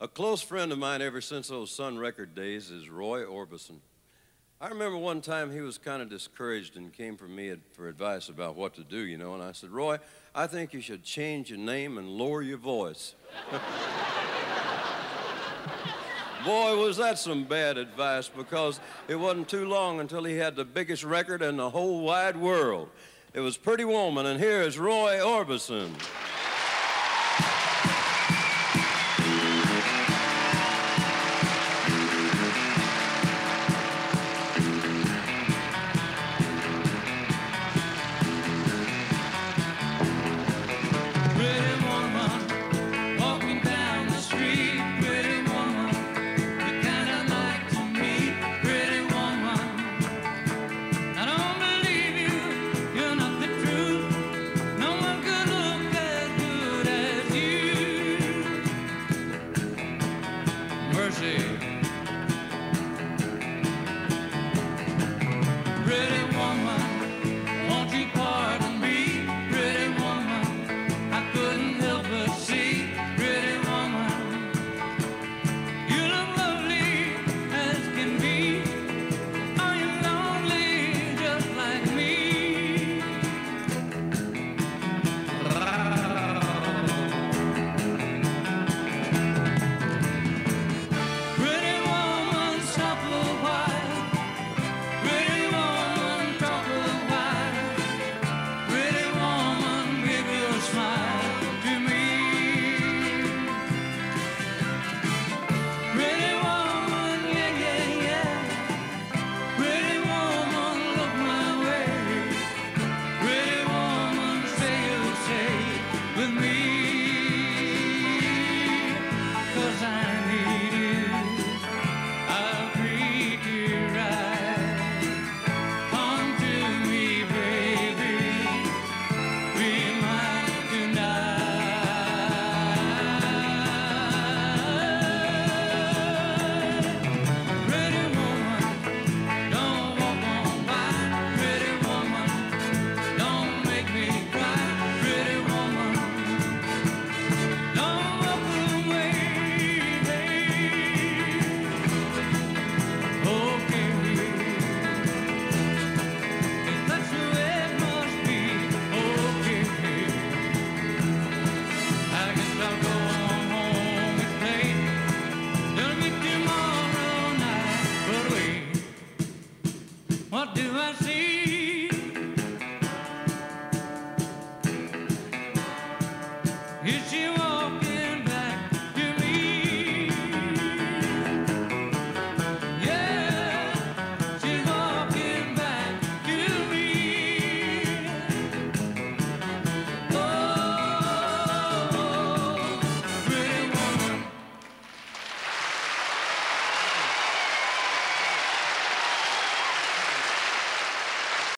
A close friend of mine ever since those Sun record days is Roy Orbison. I remember one time he was kind of discouraged and came for me for advice about what to do, you know, and I said, Roy, I think you should change your name and lower your voice. Boy, was that some bad advice because it wasn't too long until he had the biggest record in the whole wide world. It was Pretty Woman, and here is Roy Orbison. What do I see?